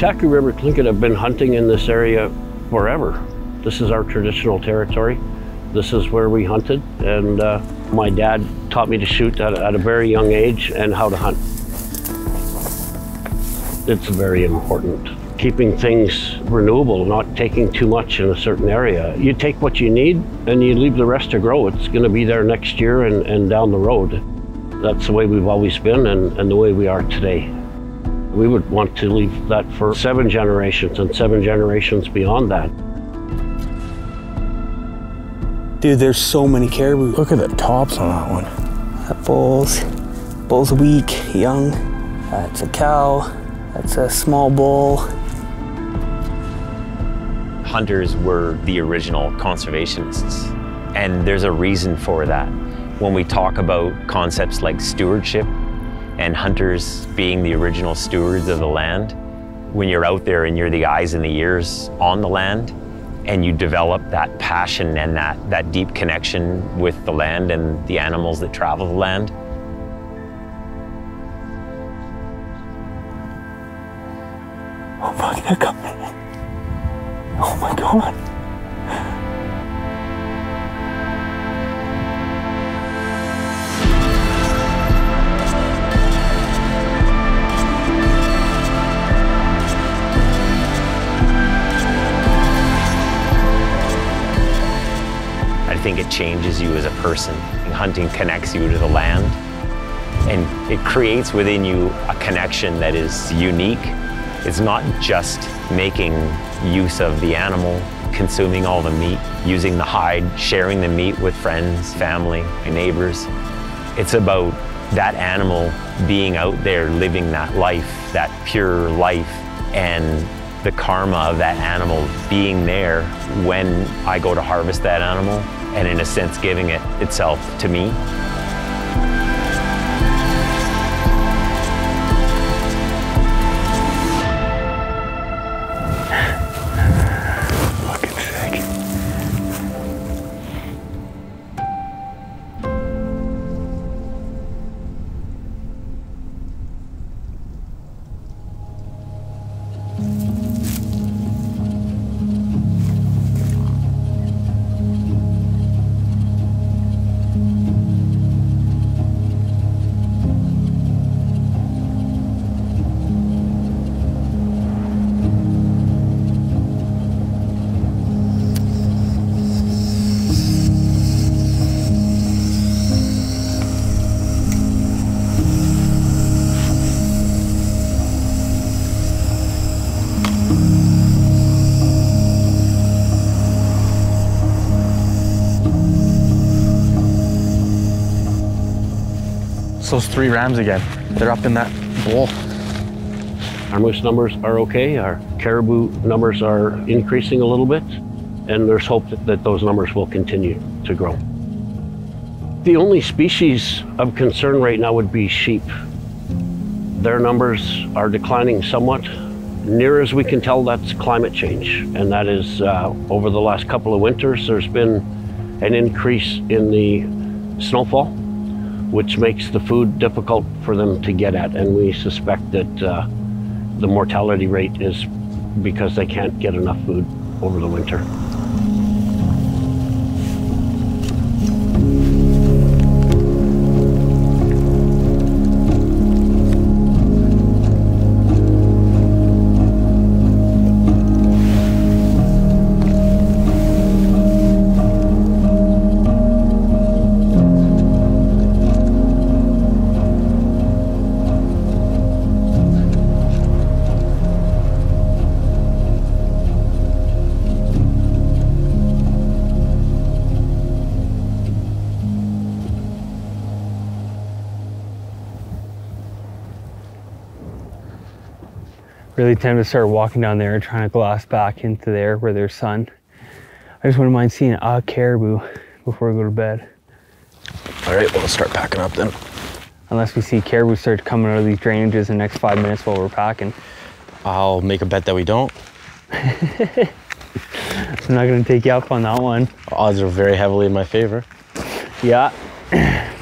Taku River Tlingit have been hunting in this area forever. This is our traditional territory. This is where we hunted, and uh, my dad taught me to shoot at, at a very young age and how to hunt. It's very important. Keeping things renewable, not taking too much in a certain area. You take what you need and you leave the rest to grow. It's going to be there next year and, and down the road. That's the way we've always been and, and the way we are today. We would want to leave that for seven generations and seven generations beyond that. Dude, there's so many caribou. Look at the tops on that one. That bull's, bull's weak, young. That's a cow. That's a small bull. Hunters were the original conservationists, and there's a reason for that. When we talk about concepts like stewardship and hunters being the original stewards of the land, when you're out there and you're the eyes and the ears on the land, and you develop that passion and that, that deep connection with the land and the animals that travel the land, think it changes you as a person. Hunting connects you to the land, and it creates within you a connection that is unique. It's not just making use of the animal, consuming all the meat, using the hide, sharing the meat with friends, family, and neighbors. It's about that animal being out there living that life, that pure life, and the karma of that animal being there when I go to harvest that animal, and in a sense, giving it itself to me. Those three rams again. They're up in that bowl. Our moose numbers are okay. Our caribou numbers are increasing a little bit, and there's hope that, that those numbers will continue to grow. The only species of concern right now would be sheep. Their numbers are declining somewhat. Near as we can tell, that's climate change, and that is uh, over the last couple of winters, there's been an increase in the snowfall, which makes the food difficult for them to get at, and we suspect that uh, the mortality rate is because they can't get enough food over the winter. Really tempted to start walking down there and trying to glass back into there where there's sun. I just wouldn't mind seeing a caribou before we go to bed. All right, well, let's start packing up then. Unless we see caribou start coming out of these drainages in the next five minutes while we're packing. I'll make a bet that we don't. I'm not gonna take you up on that one. Odds are very heavily in my favor. Yeah.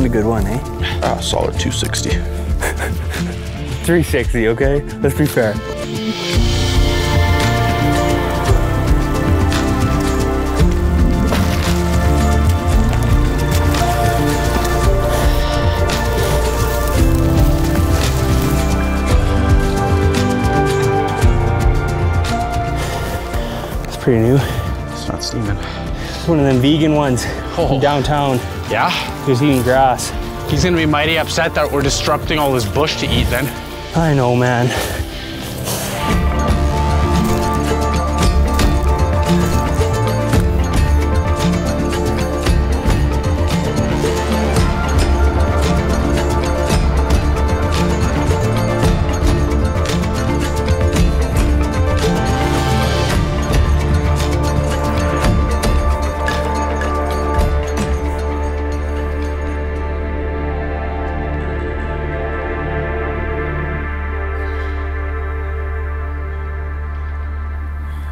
find a good one, eh? Ah, solid 260. 360, okay? Let's be fair. It's pretty new. It's not steaming. It's one of them vegan ones Oh. downtown. Yeah? Just eating grass. He's gonna be mighty upset that we're disrupting all this bush to eat then. I know, man.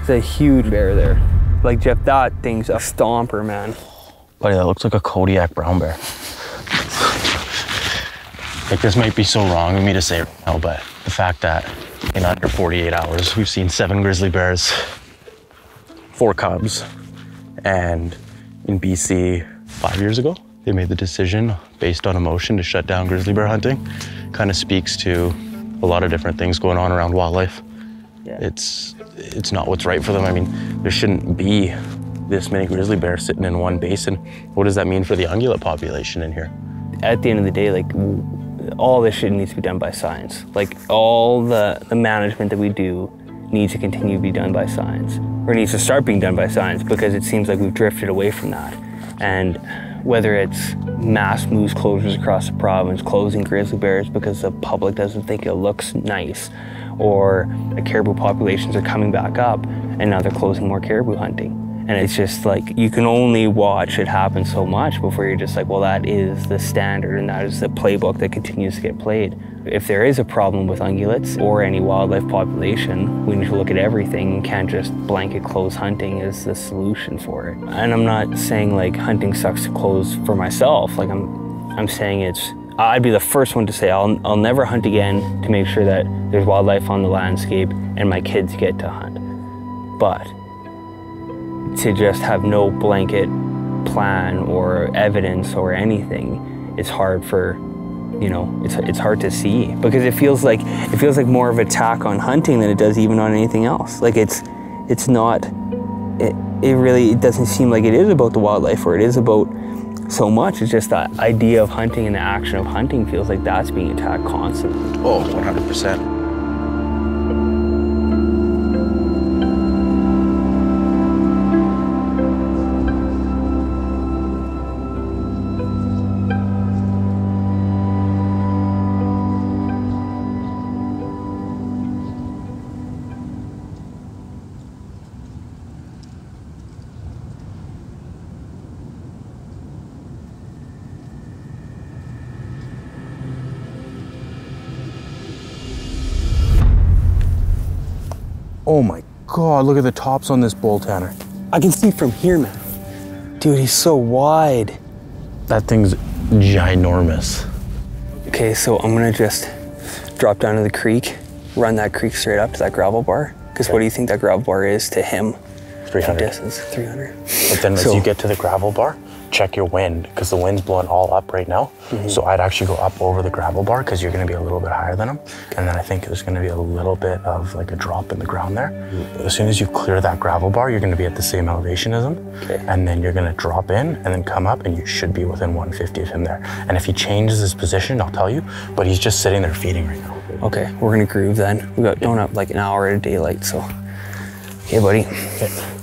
It's a huge bear there. Like Jeff, that thing's a stomper, man. Buddy, that looks like a Kodiak brown bear. like this might be so wrong of me to say right now, but the fact that in under 48 hours we've seen seven grizzly bears, four cubs, and in BC five years ago they made the decision based on emotion to shut down grizzly bear hunting. Kind of speaks to a lot of different things going on around wildlife. Yeah. It's it's not what's right for them. I mean, there shouldn't be this many grizzly bears sitting in one basin. What does that mean for the ungulate population in here? At the end of the day, like all this shit needs to be done by science. Like all the, the management that we do needs to continue to be done by science, or needs to start being done by science because it seems like we've drifted away from that. And whether it's mass moose closures across the province, closing grizzly bears because the public doesn't think it looks nice, or the caribou populations are coming back up and now they're closing more caribou hunting. And it's just like you can only watch it happen so much before you're just like, well, that is the standard and that is the playbook that continues to get played. If there is a problem with ungulates or any wildlife population, we need to look at everything and can't just blanket close hunting as the solution for it. And I'm not saying like hunting sucks to close for myself. Like I'm I'm saying it's I'd be the first one to say I'll, I'll never hunt again to make sure that there's wildlife on the landscape and my kids get to hunt. But to just have no blanket plan or evidence or anything, it's hard for, you know, it's, it's hard to see because it feels like it feels like more of an attack on hunting than it does even on anything else. Like it's it's not it, it really it doesn't seem like it is about the wildlife or it is about so much. It's just that idea of hunting and the action of hunting feels like that's being attacked constantly. Oh, 100%. Oh my god, look at the tops on this bull, Tanner. I can see from here, man. Dude, he's so wide. That thing's ginormous. Okay, so I'm gonna just drop down to the creek, run that creek straight up to that gravel bar. Because what do you think that gravel bar is to him? 300. Distance, 300. But then So- as you get to the gravel bar, check your wind because the wind's blowing all up right now. Mm-hmm. So I'd actually go up over the gravel bar because you're going to be a little bit higher than them. And then I think there's going to be a little bit of like a drop in the ground there. Mm-hmm. As soon as you clear that gravel bar, you're going to be at the same elevation as him. Okay. And then you're going to drop in and then come up and you should be within 150 of him there. And if he changes his position, I'll tell you. But he's just sitting there feeding right now. Okay, we're gonna groove then. We got going up like an hour at daylight, so. Okay, buddy. be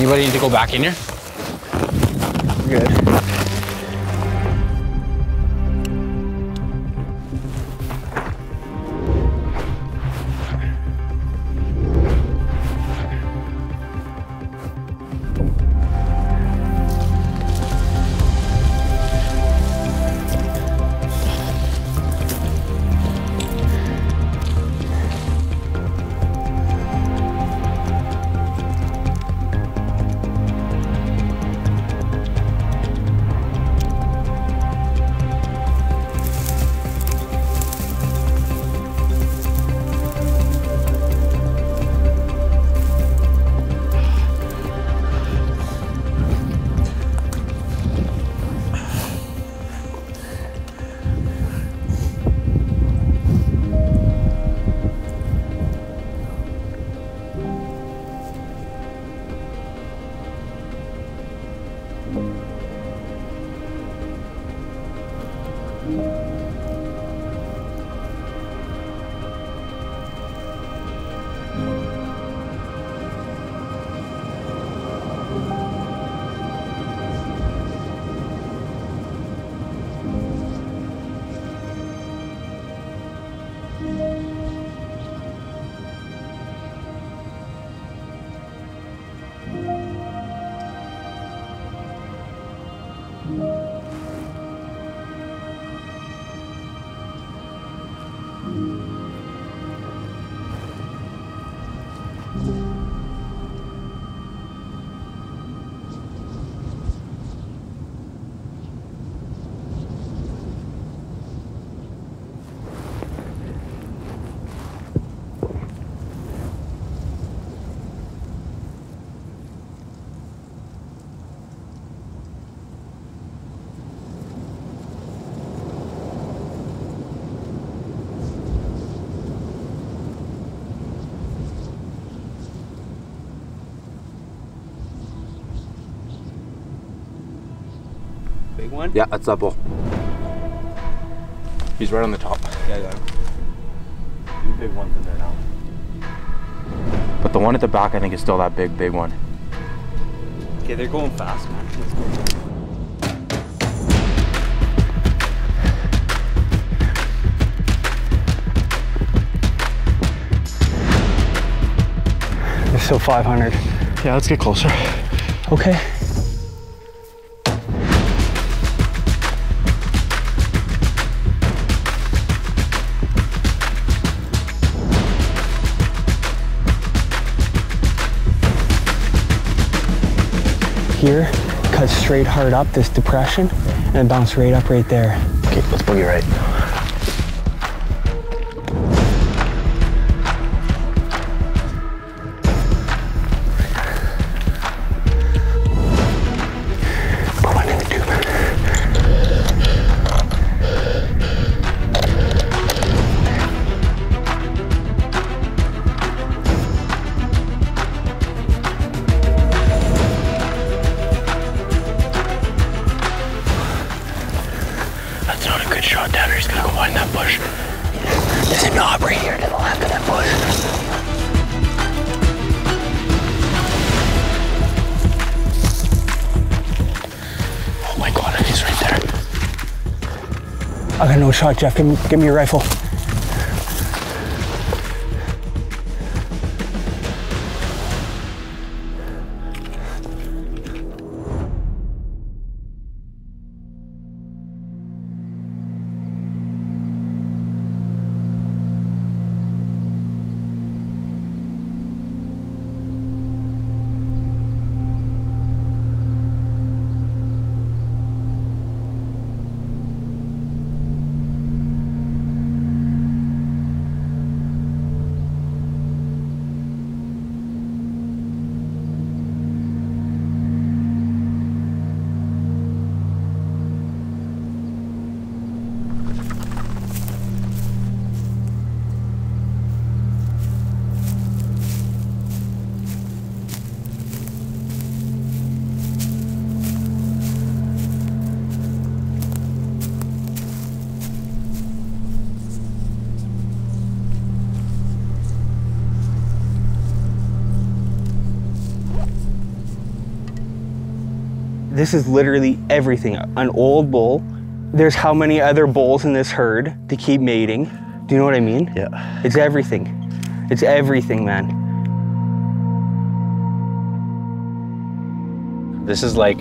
Anybody need to go back in here? Good. 了。Big one? Yeah, that's that ball. He's right on the top. Yeah, I got him. Two big ones in there now. But the one at the back, I think, is still that big, big one. Okay, they're going fast, man. Let's go. There's still 500. Yeah, let's get closer. Okay. Here, cut straight hard up this depression and bounce right up right there. Okay, let's boogie right. Knob right here to the left of that bush. Oh my god, he's right there. I got no shot, Jeff. Give me, give me your rifle. This is literally everything. An old bull. There's how many other bulls in this herd to keep mating. Do you know what I mean? Yeah. It's everything. It's everything, man. This is like,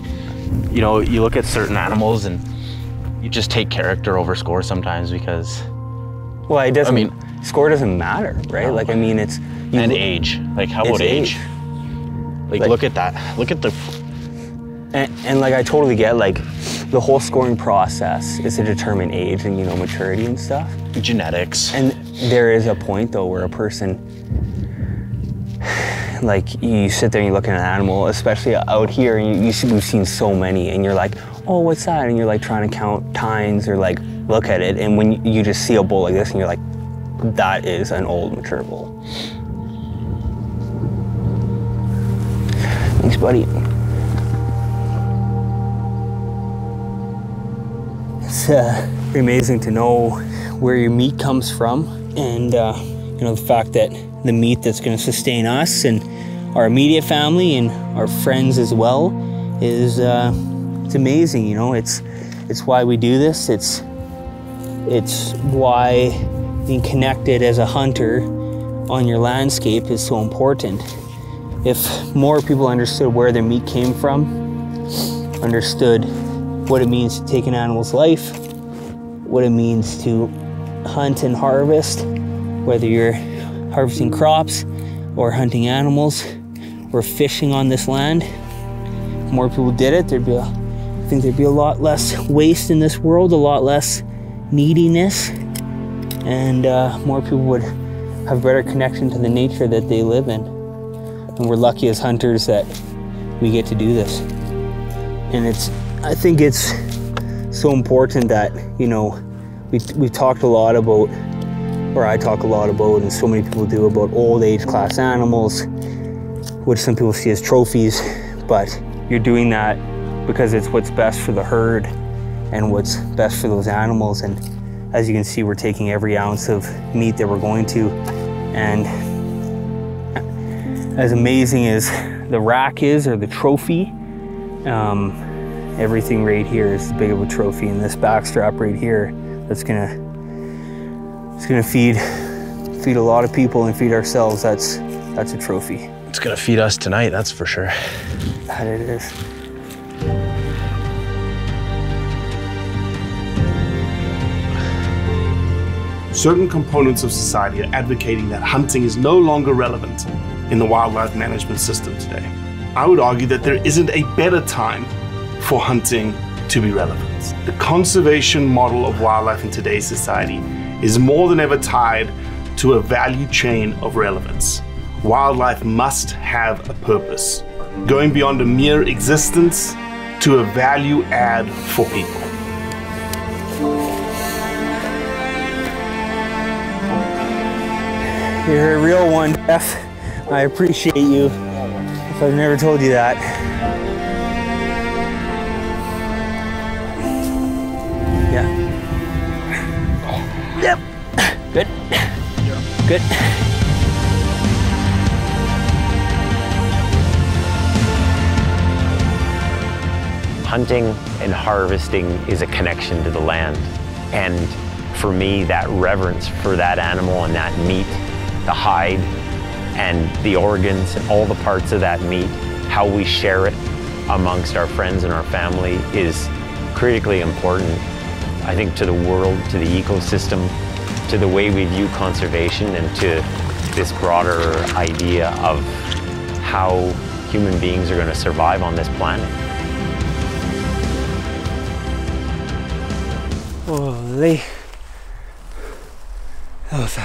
you know, you look at certain animals and you just take character over score sometimes because Well, it doesn't. I mean- score doesn't matter, right? Like, I mean, it's and age. Like how about age? age. Like, Like- look at that. Look at the And, and like I totally get like the whole scoring process is to determine age and you know maturity and stuff. genetics. And there is a point though where a person like you sit there and you look at an animal, especially out here, and you, you see, we've seen so many, and you're like, oh, what's that? And you're like trying to count tines or like look at it, and when you, you just see a bull like this, and you're like, that is an old mature bull. Thanks, buddy. It's uh, amazing to know where your meat comes from, and uh, you know the fact that the meat that's going to sustain us and our immediate family and our friends as well is uh, it's amazing. You know, it's it's why we do this. It's it's why being connected as a hunter on your landscape is so important. If more people understood where their meat came from, understood what it means to take an animal's life, what it means to hunt and harvest, whether you're harvesting crops or hunting animals or fishing on this land. If more people did it, there'd be a, I think there'd be a lot less waste in this world, a lot less neediness, and uh, more people would have better connection to the nature that they live in. And we're lucky as hunters that we get to do this. And it's, I think it's so important that, you know, we, we talked a lot about, or I talk a lot about, and so many people do about old age class animals, which some people see as trophies, but you're doing that because it's what's best for the herd and what's best for those animals. And as you can see, we're taking every ounce of meat that we're going to. And as amazing as the rack is or the trophy, um, everything right here is as big of a trophy. And this backstrap right here, that's gonna, it's gonna feed, feed a lot of people and feed ourselves. That's, that's a trophy. It's gonna feed us tonight, that's for sure. That it is. certain components of society are advocating that hunting is no longer relevant in the wildlife management system today. I would argue that there isn't a better time for hunting to be relevant. The conservation model of wildlife in today's society is more than ever tied to a value chain of relevance. Wildlife must have a purpose, going beyond a mere existence to a value add for people. You're a real one, Jeff. I appreciate you. If I've never told you that. Yeah. Yep. Good. Good. Hunting and harvesting is a connection to the land. And for me, that reverence for that animal and that meat, the hide and the organs and all the parts of that meat, how we share it amongst our friends and our family is critically important, I think, to the world, to the ecosystem, to the way we view conservation and to this broader idea of how human beings are going to survive on this planet. Holy. That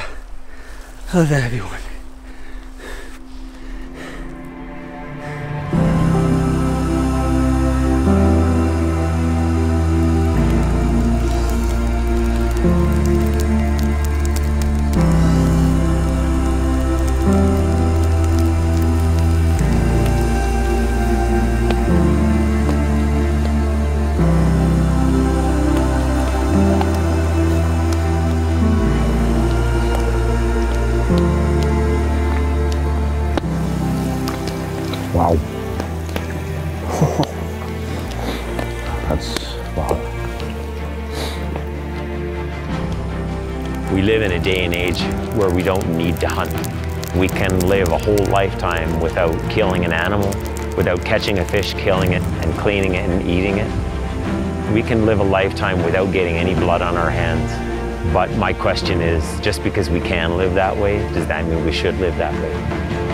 a, that. Whole lifetime without killing an animal, without catching a fish, killing it, and cleaning it and eating it. We can live a lifetime without getting any blood on our hands. But my question is, just because we can live that way, does that mean we should live that way?